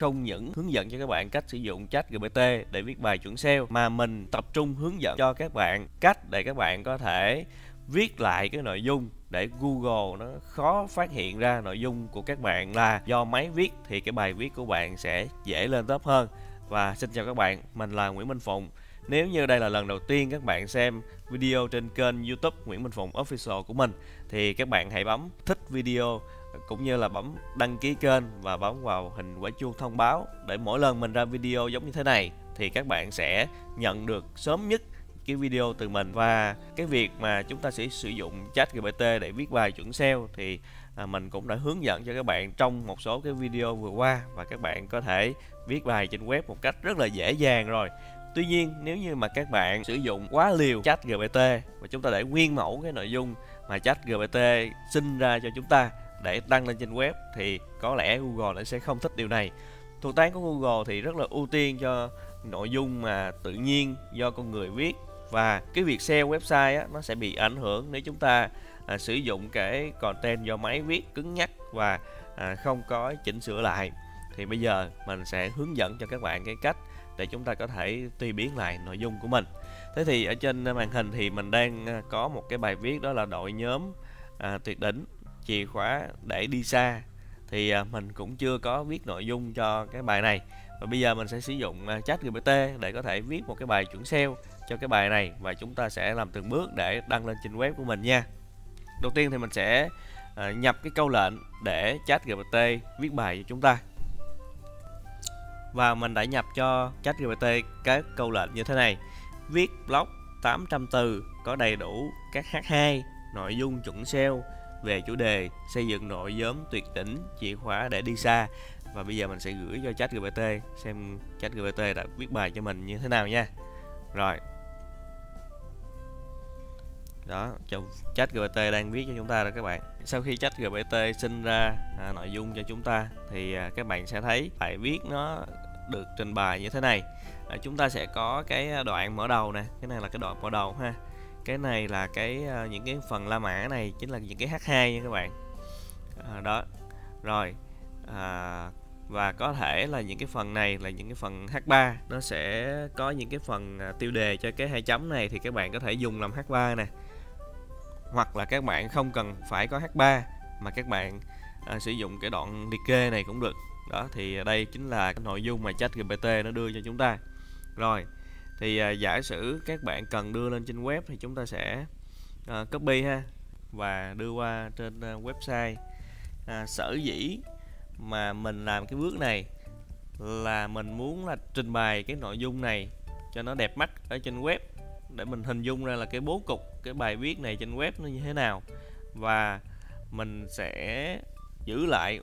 không những hướng dẫn cho các bạn cách sử dụng chat GPT để viết bài chuẩn SEO mà mình tập trung hướng dẫn cho các bạn cách để các bạn có thể viết lại cái nội dung để Google nó khó phát hiện ra nội dung của các bạn là do máy viết thì cái bài viết của bạn sẽ dễ lên top hơn. Và xin chào các bạn, mình là Nguyễn Minh Phụng. Nếu như đây là lần đầu tiên các bạn xem video trên kênh YouTube Nguyễn Minh Phụng Official của mình thì các bạn hãy bấm thích video cũng như là bấm đăng ký kênh và bấm vào hình quả chuông thông báo để mỗi lần mình ra video giống như thế này thì các bạn sẽ nhận được sớm nhất cái video từ mình. Và cái việc mà chúng ta sẽ sử dụng chat GPT để viết bài chuẩn SEO thì à, mình cũng đã hướng dẫn cho các bạn trong một số cái video vừa qua và các bạn có thể viết bài trên web một cách rất là dễ dàng rồi. Tuy nhiên nếu như mà các bạn sử dụng quá liều chat GPT và chúng ta để nguyên mẫu cái nội dung mà chat GPT sinh ra cho chúng ta để đăng lên trên web thì có lẽ Google nó sẽ không thích điều này. Thuật toán của Google thì rất là ưu tiên cho nội dung mà tự nhiên do con người viết và cái việc SEO website á, nó sẽ bị ảnh hưởng nếu chúng ta à, sử dụng cái content do máy viết cứng nhắc và à, không có chỉnh sửa lại. Thì bây giờ mình sẽ hướng dẫn cho các bạn cái cách để chúng ta có thể tùy biến lại nội dung của mình. Thế thì ở trên màn hình thì mình đang à, có một cái bài viết đó là đội nhóm à, tuyệt đỉnh chìa khóa để đi xa. Thì à, mình cũng chưa có viết nội dung cho cái bài này. Và bây giờ mình sẽ sử dụng à, chat GPT để có thể viết một cái bài chuẩn SEO cho cái bài này và chúng ta sẽ làm từng bước để đăng lên trên web của mình nha. Đầu tiên thì mình sẽ à, nhập cái câu lệnh để chat GPT viết bài cho chúng ta. Và mình đã nhập cho chat GPT các câu lệnh như thế này. Viết blog 800 từ có đầy đủ các H2 nội dung chuẩn SEO về chủ đề xây dựng nội nhóm tuyệt đỉnh chìa khóa để đi xa. Và bây giờ mình sẽ gửi cho chat GPT xem chat GPT đã viết bài cho mình như thế nào nha. Rồi. Đó chat GPT đang viết cho chúng ta rồi các bạn. Sau khi chat GPT sinh ra à, nội dung cho chúng ta thì à, các bạn sẽ thấy bài viết nó được trình bày như thế này. À, chúng ta sẽ có cái à, đoạn mở đầu nè cái này là cái đoạn mở đầu ha cái này là cái uh, những cái phần la mã này chính là những cái h2 nha các bạn. À, đó. Rồi à, và có thể là những cái phần này là những cái phần h3 nó sẽ có những cái phần uh, tiêu đề cho cái hai chấm này thì các bạn có thể dùng làm h3 nè. Hoặc là các bạn không cần phải có h3 mà các bạn uh, sử dụng cái đoạn liệt kê này cũng được. Đó thì đây chính là cái nội dung mà chat GPT nó đưa cho chúng ta. Rồi thì à, giả sử các bạn cần đưa lên trên web thì chúng ta sẽ à, copy ha và đưa qua trên à, website. À, sở dĩ mà mình làm cái bước này là mình muốn là trình bày cái nội dung này cho nó đẹp mắt ở trên web để mình hình dung ra là cái bố cục cái bài viết này trên web nó như thế nào. Và mình sẽ giữ lại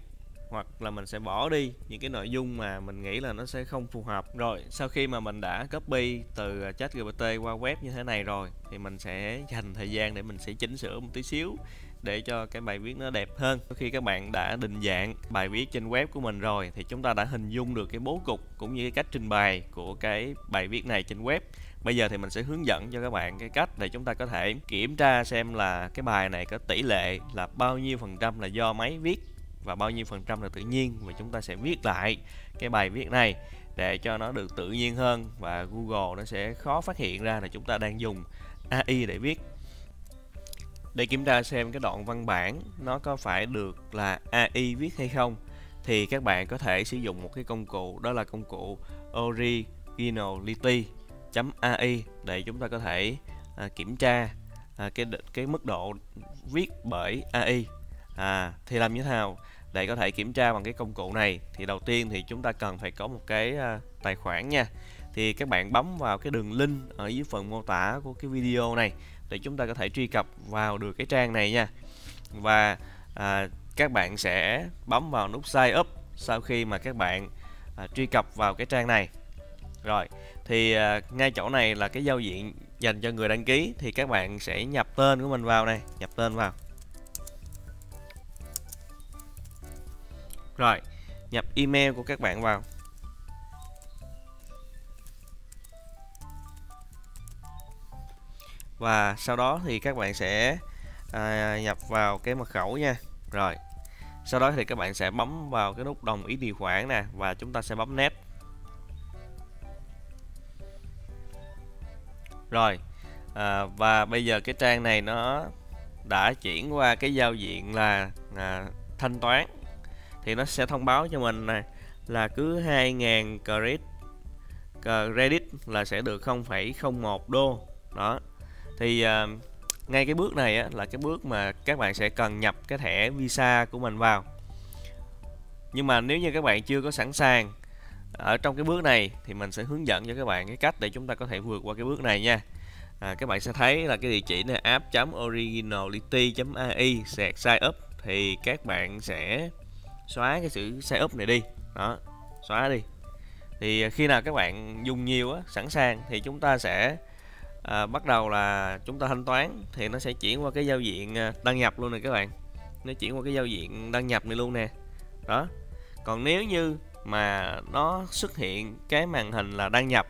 hoặc là mình sẽ bỏ đi những cái nội dung mà mình nghĩ là nó sẽ không phù hợp. Rồi, sau khi mà mình đã copy từ à, chat GPT qua web như thế này rồi, thì mình sẽ dành thời gian để mình sẽ chỉnh sửa một tí xíu để cho cái bài viết nó đẹp hơn. Khi các bạn đã định dạng bài viết trên web của mình rồi, thì chúng ta đã hình dung được cái bố cục cũng như cái cách trình bày của cái bài viết này trên web. Bây giờ thì mình sẽ hướng dẫn cho các bạn cái cách để chúng ta có thể kiểm tra xem là cái bài này có tỷ lệ là bao nhiêu phần trăm là do máy viết và bao nhiêu phần trăm là tự nhiên. Và chúng ta sẽ viết lại cái bài viết này để cho nó được tự nhiên hơn và Google nó sẽ khó phát hiện ra là chúng ta đang dùng AI để viết. Để kiểm tra xem cái đoạn văn bản nó có phải được là AI viết hay không thì các bạn có thể sử dụng một cái công cụ đó là công cụ originality.ai để chúng ta có thể à, kiểm tra à, cái cái mức độ viết bởi AI à thì làm như thế nào? Để có thể kiểm tra bằng cái công cụ này thì đầu tiên thì chúng ta cần phải có một cái à, tài khoản nha. Thì các bạn bấm vào cái đường link ở dưới phần mô tả của cái video này để chúng ta có thể truy cập vào được cái trang này nha. Và à, các bạn sẽ bấm vào nút sign up sau khi mà các bạn à, truy cập vào cái trang này. Rồi thì à, ngay chỗ này là cái giao diện dành cho người đăng ký thì các bạn sẽ nhập tên của mình vào này nhập tên vào. Rồi, nhập email của các bạn vào. Và sau đó thì các bạn sẽ à, nhập vào cái mật khẩu nha. Rồi. sau đó thì các bạn sẽ bấm vào cái nút đồng ý điều khoản nè và chúng ta sẽ bấm next rồi à, và bây giờ cái trang này nó đã chuyển qua cái giao diện là à, thanh toán thì nó sẽ thông báo cho mình này là cứ 2.000 credit credit là sẽ được 0,01 đô. Đó. Thì uh, ngay cái bước này á, là cái bước mà các bạn sẽ cần nhập cái thẻ visa của mình vào. Nhưng mà nếu như các bạn chưa có sẵn sàng ở trong cái bước này thì mình sẽ hướng dẫn cho các bạn cái cách để chúng ta có thể vượt qua cái bước này nha. À, các bạn sẽ thấy là cái địa chỉ này app.originality.ai sạc sign up thì các bạn sẽ xóa cái chữ sign up này đi. Đó xóa đi. Thì à, khi nào các bạn dùng nhiều á, sẵn sàng thì chúng ta sẽ à, bắt đầu là chúng ta thanh toán thì nó sẽ chuyển qua cái giao diện à, đăng nhập luôn này các bạn. Nó chuyển qua cái giao diện đăng nhập này luôn nè. Đó. Còn nếu như mà nó xuất hiện cái màn hình là đăng nhập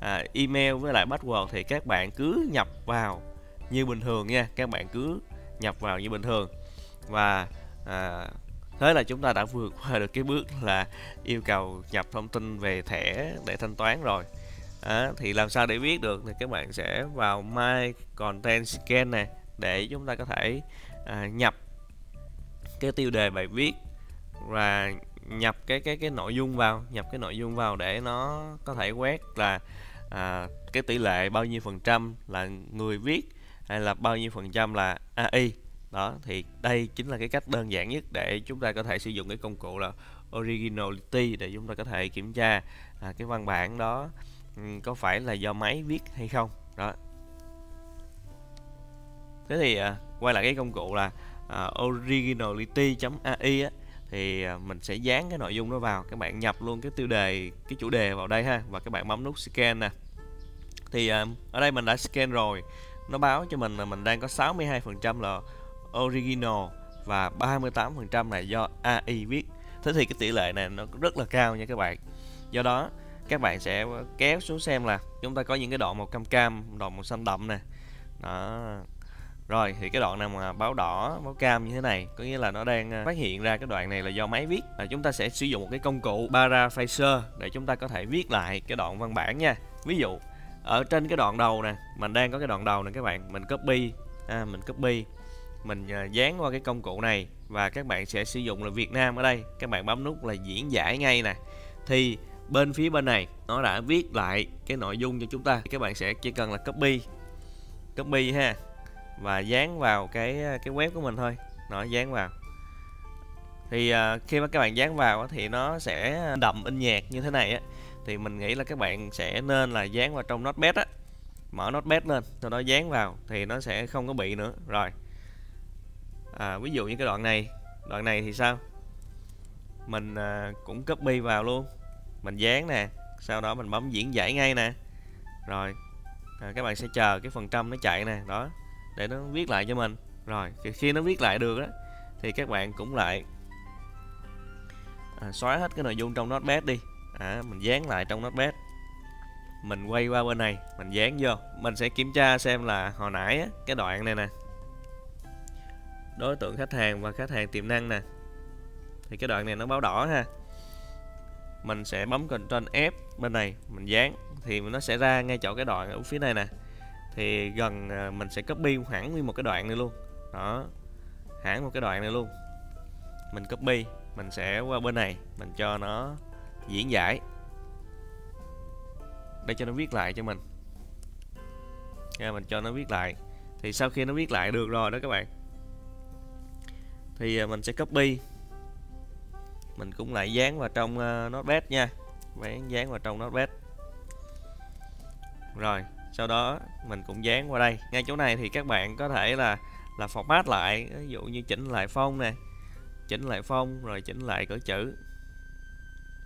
à, email với lại password thì các bạn cứ nhập vào như bình thường nha. Các bạn cứ nhập vào như bình thường. Và à, thế là chúng ta đã vượt qua được cái bước là yêu cầu nhập thông tin về thẻ để thanh toán rồi. À, thì làm sao để biết được thì các bạn sẽ vào my content scan này để chúng ta có thể à, nhập cái tiêu đề bài viết và nhập cái cái cái nội dung vào nhập cái nội dung vào để nó có thể quét là à, cái tỷ lệ bao nhiêu phần trăm là người viết hay là bao nhiêu phần trăm là AI đó thì đây chính là cái cách đơn giản nhất để chúng ta có thể sử dụng cái công cụ là originality để chúng ta có thể kiểm tra à, cái văn bản đó ừ, có phải là do máy viết hay không. Đó. Thế thì à, quay lại cái công cụ là à, originality.ai á thì à, mình sẽ dán cái nội dung đó vào. Các bạn nhập luôn cái tiêu đề cái chủ đề vào đây ha và các bạn bấm nút scan nè. Thì à, ở đây mình đã scan rồi. Nó báo cho mình là mình đang có 62% là original và 38% là do AI viết. Thế thì cái tỷ lệ này nó rất là cao nha các bạn. Do đó các bạn sẽ kéo xuống xem là chúng ta có những cái đoạn màu cam cam đoạn màu xanh đậm nè. Đó. Rồi thì cái đoạn nào mà báo đỏ báo cam như thế này có nghĩa là nó đang ờ, phát hiện ra cái đoạn này là do máy viết. Và chúng ta sẽ sử dụng một cái công cụ paraphraser để chúng ta có thể viết lại cái đoạn văn bản nha. Ví dụ ở trên cái đoạn đầu nè mình đang có cái đoạn đầu nè các bạn mình copy à, mình copy mình ờ, dán qua cái công cụ này và các bạn sẽ sử dụng là Việt Nam ở đây. Các bạn bấm nút là diễn giải ngay nè. Thì bên phía bên này nó đã viết lại cái nội dung cho chúng ta. Các bạn sẽ chỉ cần là copy copy ha và dán vào cái ờ, cái web của mình thôi. Nó dán vào. Thì uh, khi mà các bạn dán vào thì nó sẽ đậm in nhạc như thế này á. Thì mình nghĩ là các bạn sẽ nên là dán vào trong notepad á. Mở notepad lên sau đó dán vào thì nó sẽ không có bị nữa. Rồi à, ví dụ như cái đoạn này. Đoạn này thì sao? Mình à, cũng copy vào luôn. Mình dán nè sau đó mình bấm diễn giải ngay nè. Rồi à, các bạn sẽ chờ cái phần trăm nó chạy nè đó để nó viết lại cho mình. Rồi khi nó viết lại được đó thì các bạn cũng lại à, xóa hết cái nội dung trong notepad đi. À, mình dán lại trong notepad. Mình quay qua bên này mình dán vô. Mình sẽ kiểm tra xem là hồi nãy á, cái đoạn này nè đối tượng khách hàng và khách hàng tiềm năng nè. Thì cái đoạn này nó báo đỏ ha. Mình sẽ bấm Ctrl F bên này, mình dán, thì nó sẽ ra ngay chỗ cái đoạn ở phía này nè. Thì gần à, mình sẽ copy hẳn nguyên một cái đoạn này luôn. Đó hẳn một cái đoạn này luôn. Mình copy, mình sẽ qua bên này, mình cho nó diễn giải. Để cho nó viết lại cho mình. Nha, mình cho nó viết lại. Thì sau khi nó viết lại được rồi đó các bạn thì à, mình sẽ copy. Mình cũng lại dán vào trong uh, notepad nha. Ván dán vào trong notepad. Rồi sau đó mình cũng dán qua đây. Ngay chỗ này thì các bạn có thể là là format lại. Ví dụ như chỉnh lại phông nè chỉnh lại phông rồi chỉnh lại cỡ chữ.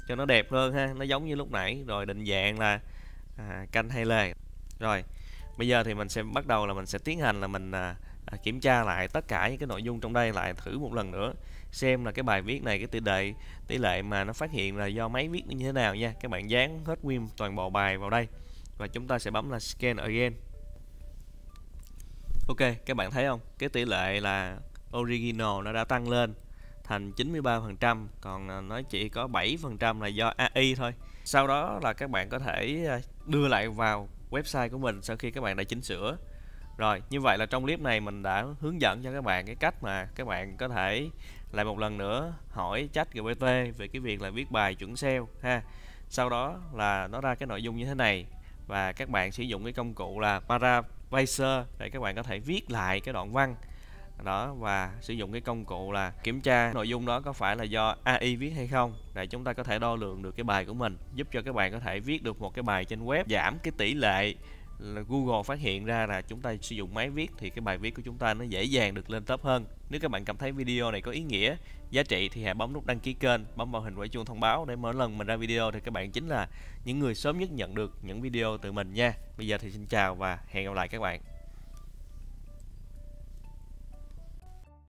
Cho nó đẹp hơn ha nó giống như lúc nãy. Rồi định dạng là à, canh hay lề rồi bây giờ thì mình sẽ bắt đầu là mình sẽ tiến hành là mình à, à, kiểm tra lại tất cả những cái nội dung trong đây lại thử một lần nữa xem là cái bài viết này cái tỷ lệ tỷ lệ mà nó phát hiện là do máy viết như thế nào nha. Các bạn dán hết nguyên toàn bộ bài vào đây và chúng ta sẽ bấm là scan again. Ok các bạn thấy không? Cái tỷ lệ là original nó đã tăng lên thành 93% còn à, nó chỉ có 7% là do AI thôi. Sau đó là các bạn có thể à, đưa lại vào website của mình sau khi các bạn đã chỉnh sửa rồi, như vậy là trong clip này mình đã hướng dẫn cho các bạn cái cách mà các bạn có thể lại một lần nữa hỏi chat GPT về cái việc là viết bài chuẩn SEO, ha. Sau đó là nó ra cái nội dung như thế này và các bạn sử dụng cái công cụ là Paraphrase để các bạn có thể viết lại cái đoạn văn. Đó, và sử dụng cái công cụ là kiểm tra nội dung đó có phải là do AI viết hay không, để chúng ta có thể đo lường được cái bài của mình, giúp cho các bạn có thể viết được một cái bài trên web, giảm cái tỷ lệ là Google phát hiện ra là chúng ta sử dụng máy viết thì cái bài viết của chúng ta nó dễ dàng được lên top hơn. Nếu các bạn cảm thấy video này có ý nghĩa, giá trị thì hãy bấm nút đăng ký kênh, bấm vào hình quả chuông thông báo để mỗi lần mình ra video thì các bạn chính là những người sớm nhất nhận được những video từ mình nha. Bây giờ thì xin chào và hẹn gặp lại các bạn.